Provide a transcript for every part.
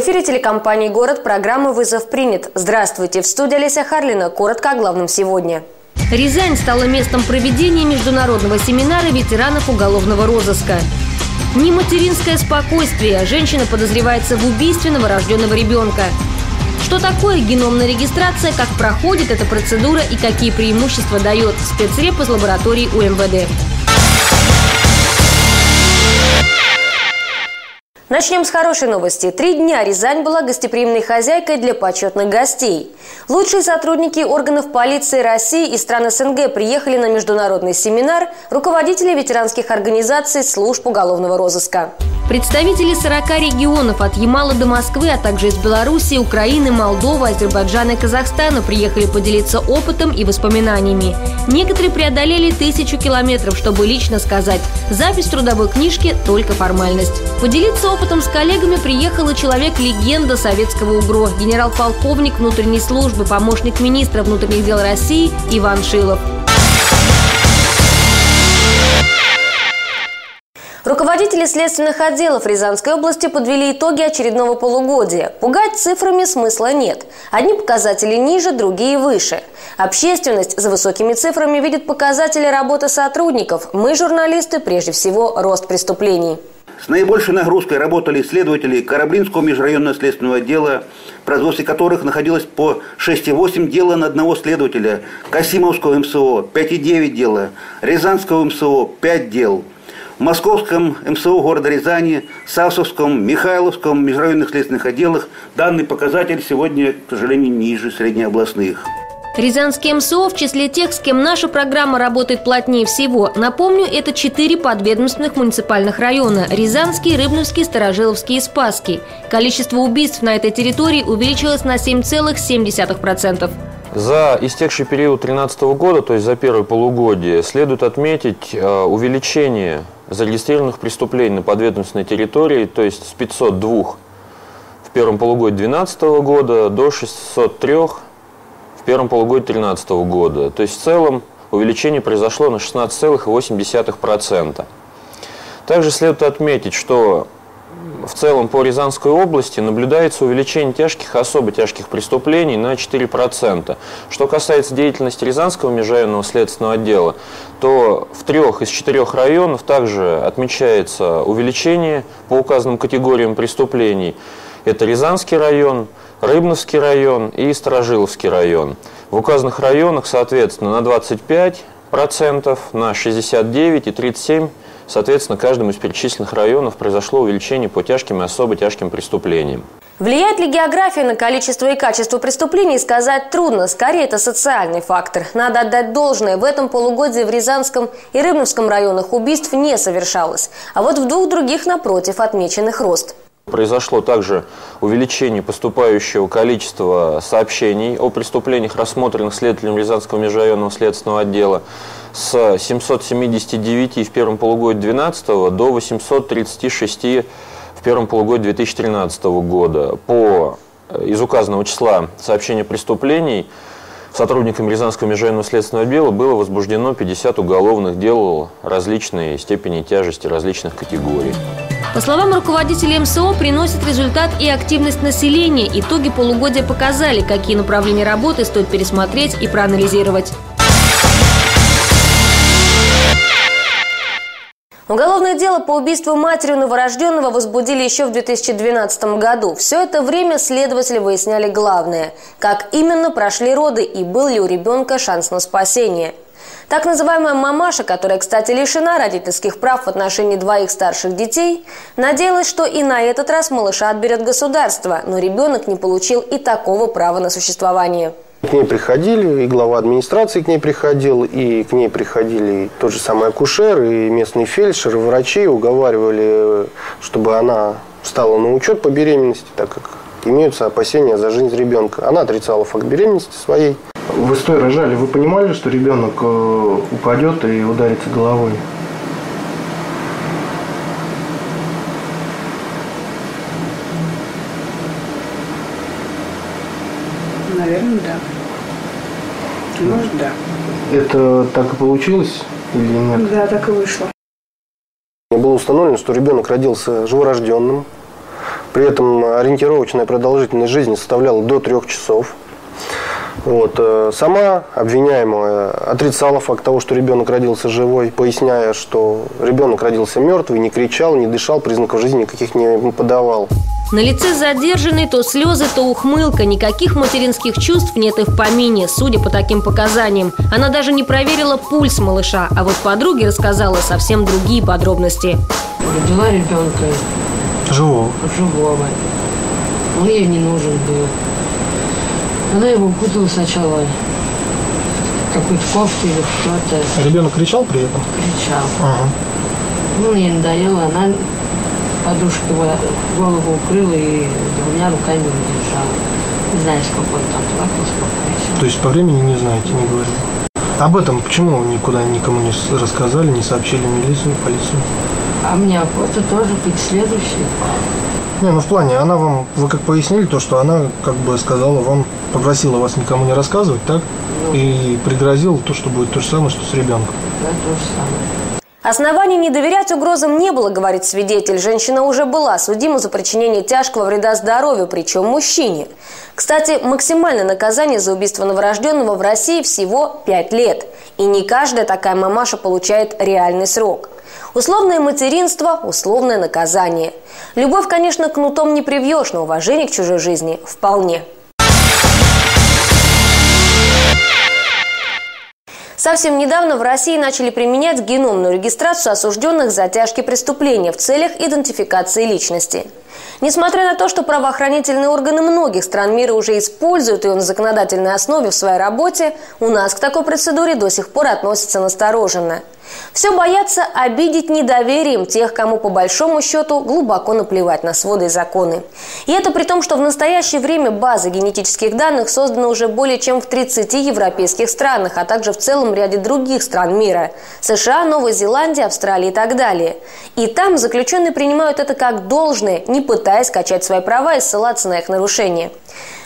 Эфире телекомпании «Город» программа «Вызов принят». Здравствуйте. В студии Олеся Харлина. Коротко о главном сегодня. Рязань стала местом проведения международного семинара ветеранов уголовного розыска. Не материнское спокойствие. Женщина подозревается в убийстве новорожденного ребенка. Что такое геномная регистрация, как проходит эта процедура и какие преимущества дает спецреп из лаборатории УМВД. Начнем с хорошей новости. Три дня Рязань была гостеприимной хозяйкой для почетных гостей. Лучшие сотрудники органов полиции России и стран СНГ приехали на международный семинар руководителей ветеранских организаций служб уголовного розыска. Представители 40 регионов от Ямала до Москвы, а также из Беларуси, Украины, Молдовы, Азербайджана и Казахстана приехали поделиться опытом и воспоминаниями. Некоторые преодолели тысячу километров, чтобы лично сказать «Запись трудовой книжки – только формальность». Поделиться опытом с коллегами приехал и человек-легенда советского УГРО, генерал-полковник внутренней службы, помощник министра внутренних дел России Иван Шилов. Руководители следственных отделов Рязанской области подвели итоги очередного полугодия. Пугать цифрами смысла нет. Одни показатели ниже, другие выше. Общественность за высокими цифрами видит показатели работы сотрудников. Мы, журналисты, прежде всего, рост преступлений. С наибольшей нагрузкой работали следователи Кораблинского межрайонного следственного отдела, в производстве которых находилось по 6,8 дела на одного следователя, Касимовского МСО 5,9 дела, Рязанского МСО 5 дел – Московском МСО города Рязани, Савсовском, Михайловском межрайонных следственных отделах данный показатель сегодня, к сожалению, ниже среднеобластных. Рязанский МСО в числе тех, с кем наша программа работает плотнее всего. Напомню, это четыре подведомственных муниципальных района – Рязанский, Рыбновский, Старожиловский и Спасский. Количество убийств на этой территории увеличилось на 7,7%. За истекший период 2013 года, то есть за первое полугодие, следует отметить э, увеличение зарегистрированных преступлений на подведомственной территории, то есть с 502 в первом полугодии 2012 года до 603 в первом полугодии 2013 года. То есть в целом увеличение произошло на 16,8%. Также следует отметить, что в целом по Рязанской области наблюдается увеличение тяжких и особо тяжких преступлений на 4%. Что касается деятельности Рязанского межрайонного следственного отдела, то в трех из четырех районов также отмечается увеличение по указанным категориям преступлений. Это Рязанский район, Рыбновский район и Сторожиловский район. В указанных районах, соответственно, на 25%, на 69% и 37% Соответственно, каждому из перечисленных районов произошло увеличение по тяжким и особо тяжким преступлениям. Влияет ли география на количество и качество преступлений, сказать трудно. Скорее, это социальный фактор. Надо отдать должное. В этом полугодии в Рязанском и Рыбновском районах убийств не совершалось. А вот в двух других, напротив, отмеченных рост. Произошло также увеличение поступающего количества сообщений о преступлениях, рассмотренных следователем Рязанского межрайонного следственного отдела с 779 в первом полугодии 2012 до 836 в первом полугодии 2013 года. По э, из указанного числа сообщения преступлений сотрудниками Рязанского межрайонного следственного отдела было возбуждено 50 уголовных дел различной степени тяжести, различных категорий. По словам руководителя МСО, приносит результат и активность населения. Итоги полугодия показали, какие направления работы стоит пересмотреть и проанализировать. Уголовное дело по убийству матери новорожденного возбудили еще в 2012 году. Все это время следователи выясняли главное – как именно прошли роды и был ли у ребенка шанс на спасение. Так называемая мамаша, которая, кстати, лишена родительских прав в отношении двоих старших детей, надеялась, что и на этот раз малыша отберет государство, но ребенок не получил и такого права на существование. К ней приходили, и глава администрации к ней приходил, и к ней приходили тот же самый акушер, и местный фельдшер, и врачи уговаривали, чтобы она встала на учет по беременности, так как имеются опасения за жизнь ребенка. Она отрицала факт беременности своей. Вы стоя рожали, вы понимали, что ребенок э, упадет и ударится головой? Наверное, да. Может, да. Это так и получилось или нет? Да, так и вышло. Было установлено, что ребенок родился живорожденным. При этом ориентировочная продолжительность жизни составляла до трех часов. Вот. Э, сама обвиняемая отрицала факт того, что ребенок родился живой, поясняя, что ребенок родился мертвый, не кричал, не дышал, признаков жизни никаких не подавал. На лице задержанной то слезы, то ухмылка. Никаких материнских чувств нет и в помине, судя по таким показаниям. Она даже не проверила пульс малыша, а вот подруге рассказала совсем другие подробности. Родила ребенка. Живого? Живого. Он ей не нужен был. Она его укутала сначала какой-то кофты или что-то. Ребенок кричал при этом? Кричал. Ага. Ну, ей надоело, она подушкой голову укрыла и двумя руками удержала. Не знаю, сколько он там плакал, сколько кричал. То есть по времени не знаете, не говорили? Об этом почему никуда никому не рассказали, не сообщили милицию, полицию? А мне охота тоже быть следующей. Не, ну в плане, она вам, вы как пояснили, то, что она как бы сказала вам, попросила вас никому не рассказывать, так? Ну, и пригрозила то, что будет то же самое, что с ребенком. Да, то же самое. Оснований не доверять угрозам не было, говорит свидетель. Женщина уже была судима за причинение тяжкого вреда здоровью, причем мужчине. Кстати, максимальное наказание за убийство новорожденного в России всего 5 лет. И не каждая такая мамаша получает реальный срок. Условное материнство – условное наказание. Любовь, конечно, кнутом не привьешь, но уважение к чужой жизни – вполне. Совсем недавно в России начали применять геномную регистрацию осужденных за тяжкие преступления в целях идентификации личности. Несмотря на то, что правоохранительные органы многих стран мира уже используют ее на законодательной основе в своей работе, у нас к такой процедуре до сих пор относятся настороженно – все боятся обидеть недоверием тех, кому по большому счету глубоко наплевать на своды и законы. И это при том, что в настоящее время база генетических данных создана уже более чем в 30 европейских странах, а также в целом ряде других стран мира – США, Новая Зеландия, Австралия и так далее. И там заключенные принимают это как должное, не пытаясь качать свои права и ссылаться на их нарушения.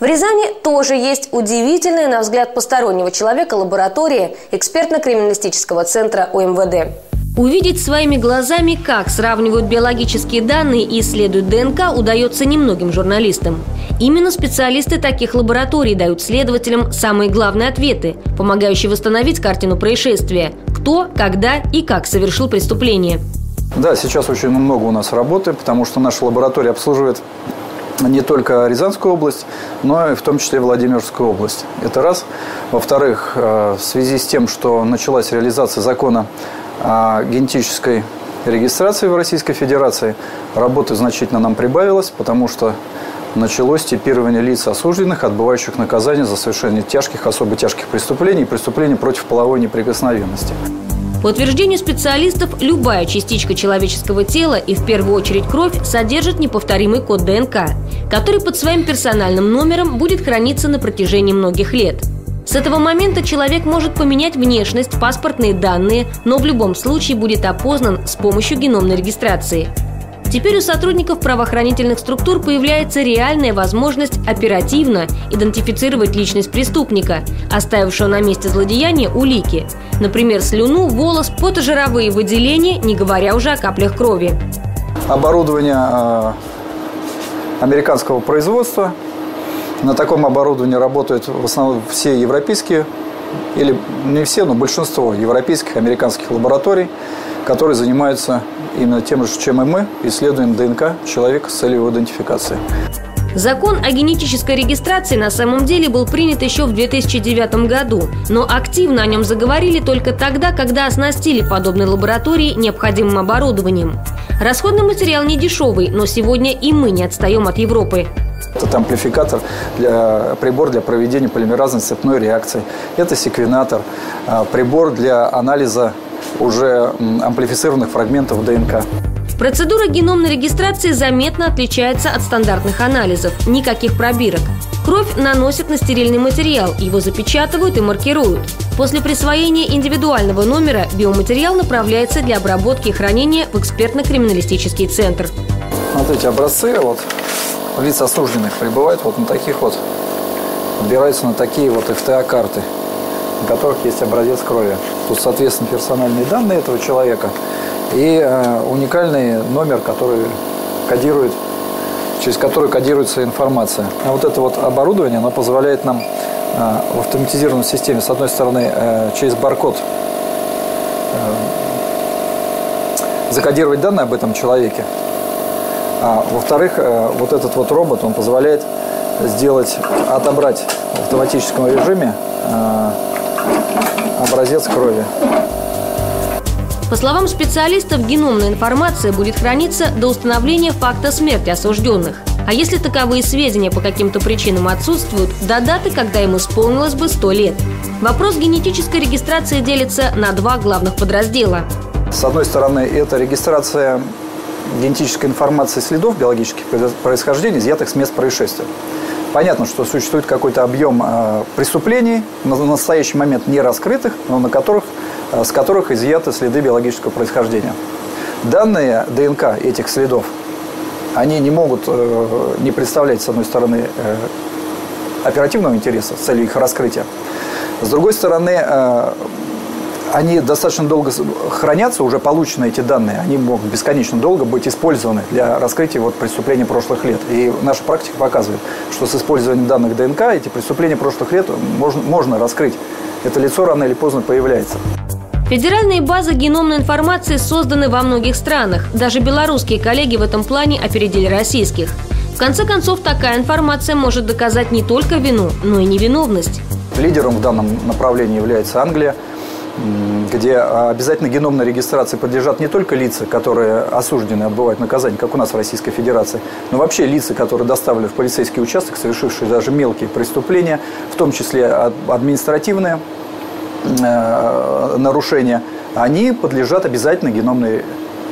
В Рязани тоже есть удивительная, на взгляд постороннего человека, лаборатория экспертно-криминалистического центра УМВД. Увидеть своими глазами, как сравнивают биологические данные и исследуют ДНК, удается немногим журналистам. Именно специалисты таких лабораторий дают следователям самые главные ответы, помогающие восстановить картину происшествия – кто, когда и как совершил преступление. Да, сейчас очень много у нас работы, потому что наша лаборатория обслуживает не только Рязанскую область, но и в том числе Владимирскую область. Это раз. Во-вторых, э, в связи с тем, что началась реализация закона о генетической регистрации в Российской Федерации, работы значительно нам прибавилось, потому что началось типирование лиц осужденных, отбывающих наказание за совершение тяжких, особо тяжких преступлений и преступлений против половой неприкосновенности. По утверждению специалистов, любая частичка человеческого тела и в первую очередь кровь содержит неповторимый код ДНК, который под своим персональным номером будет храниться на протяжении многих лет. С этого момента человек может поменять внешность, паспортные данные, но в любом случае будет опознан с помощью геномной регистрации – Теперь у сотрудников правоохранительных структур появляется реальная возможность оперативно идентифицировать личность преступника, оставившего на месте злодеяния улики. Например, слюну, волос, потожировые выделения, не говоря уже о каплях крови. Оборудование э, американского производства. На таком оборудовании работают в основном все европейские, или не все, но большинство европейских, американских лабораторий, которые занимаются именно тем же, чем и мы, исследуем ДНК человека с целью его идентификации. Закон о генетической регистрации на самом деле был принят еще в 2009 году, но активно о нем заговорили только тогда, когда оснастили подобные лаборатории необходимым оборудованием. Расходный материал не дешевый, но сегодня и мы не отстаем от Европы. Это амплификатор, для, прибор для проведения полимеразной цепной реакции. Это секвенатор, а, прибор для анализа уже амплифицированных фрагментов ДНК. Процедура геномной регистрации заметно отличается от стандартных анализов. Никаких пробирок. Кровь наносят на стерильный материал, его запечатывают и маркируют. После присвоения индивидуального номера биоматериал направляется для обработки и хранения в экспертно-криминалистический центр. Вот эти образцы вот, лиц осужденных прибывают вот на таких вот, отбираются на такие вот FTA-карты на которых есть образец крови. Тут, соответственно, персональные данные этого человека и э, уникальный номер, который кодирует через которую кодируется информация. А вот это вот оборудование, оно позволяет нам а, в автоматизированной системе, с одной стороны, э, через баркод э, закодировать данные об этом человеке, а во-вторых, э, вот этот вот робот, он позволяет сделать, отобрать в автоматическом режиме образец крови. По словам специалистов, геномная информация будет храниться до установления факта смерти осужденных. А если таковые сведения по каким-то причинам отсутствуют, до даты, когда им исполнилось бы 100 лет. Вопрос генетической регистрации делится на два главных подраздела. С одной стороны, это регистрация генетической информации следов биологических происхождений, изъятых с мест происшествия. Понятно, что существует какой-то объем э, преступлений, на настоящий момент не раскрытых, но на которых, э, с которых изъяты следы биологического происхождения. Данные ДНК этих следов, они не могут э, не представлять, с одной стороны, оперативного интереса с целью их раскрытия. С другой стороны, они достаточно долго хранятся, уже полученные эти данные, они могут бесконечно долго быть использованы для раскрытия вот преступлений прошлых лет. И наша практика показывает, что с использованием данных ДНК эти преступления прошлых лет можно, можно раскрыть. Это лицо рано или поздно появляется. Федеральные базы геномной информации созданы во многих странах. Даже белорусские коллеги в этом плане опередили российских. В конце концов, такая информация может доказать не только вину, но и невиновность. Лидером в данном направлении является Англия – где обязательно геномной регистрации подлежат не только лица, которые осуждены отбывать наказание, как у нас в Российской Федерации, но вообще лица, которые доставлены в полицейский участок, совершившие даже мелкие преступления, в том числе административные э, нарушения, они подлежат обязательно геномной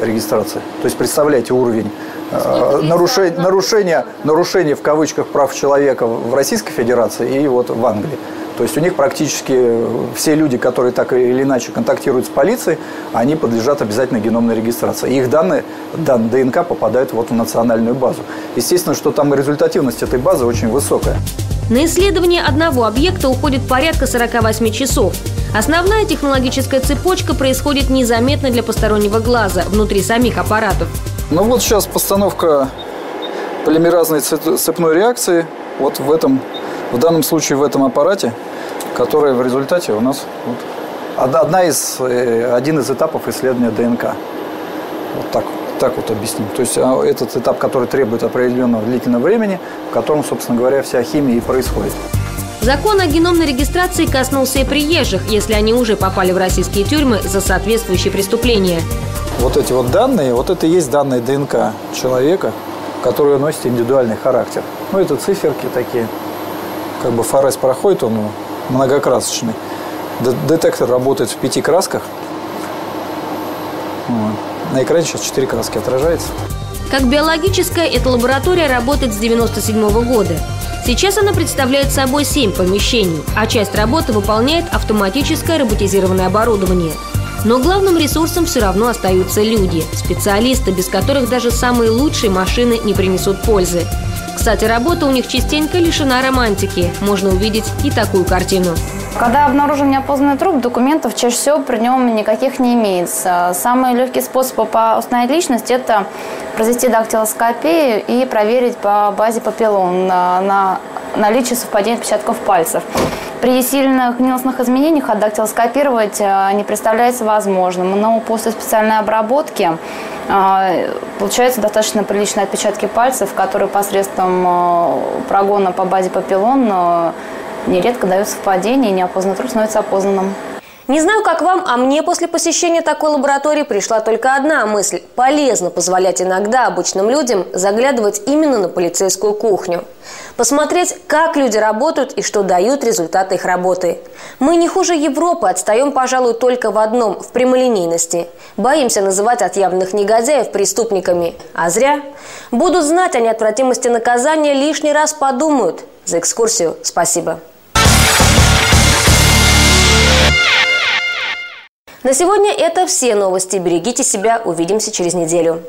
регистрации. То есть представляете уровень э, нарушения, нарушения, нарушения в кавычках прав человека в Российской Федерации и вот в Англии. То есть у них практически все люди, которые так или иначе контактируют с полицией, они подлежат обязательно геномной регистрации. их данные, данные ДНК попадают вот в национальную базу. Естественно, что там и результативность этой базы очень высокая. На исследование одного объекта уходит порядка 48 часов. Основная технологическая цепочка происходит незаметно для постороннего глаза внутри самих аппаратов. Ну вот сейчас постановка полимеразной цепной реакции вот в этом в данном случае в этом аппарате, который в результате у нас вот, одна из, э, один из этапов исследования ДНК. Вот так, так вот объясним. То есть а, этот этап, который требует определенного длительного времени, в котором, собственно говоря, вся химия и происходит. Закон о геномной регистрации коснулся и приезжих, если они уже попали в российские тюрьмы за соответствующие преступления. Вот эти вот данные, вот это и есть данные ДНК человека, которые носят индивидуальный характер. Ну, это циферки такие как бы форез проходит, он многокрасочный. Детектор работает в пяти красках. На экране сейчас четыре краски отражается. Как биологическая, эта лаборатория работает с 1997 года. Сейчас она представляет собой семь помещений, а часть работы выполняет автоматическое роботизированное оборудование. Но главным ресурсом все равно остаются люди, специалисты, без которых даже самые лучшие машины не принесут пользы. Кстати, работа у них частенько лишена романтики. Можно увидеть и такую картину. Когда обнаружен неопознанный труп, документов чаще всего при нем никаких не имеется. Самый легкий способ установить личность – это произвести дактилоскопию и проверить по базе папиллон на, на наличие совпадения отпечатков пальцев. При сильных гнилостных изменениях отдактилоскопировать э, не представляется возможным, но после специальной обработки э, получаются достаточно приличные отпечатки пальцев, которые посредством э, прогона по базе папиллон нередко дают совпадение, и неопознанный труп становится опознанным. Не знаю, как вам, а мне после посещения такой лаборатории пришла только одна мысль. Полезно позволять иногда обычным людям заглядывать именно на полицейскую кухню. Посмотреть, как люди работают и что дают результаты их работы. Мы не хуже Европы, отстаем, пожалуй, только в одном – в прямолинейности. Боимся называть отъявленных негодяев преступниками. А зря. Будут знать о неотвратимости наказания, лишний раз подумают. За экскурсию спасибо. На сегодня это все новости. Берегите себя. Увидимся через неделю.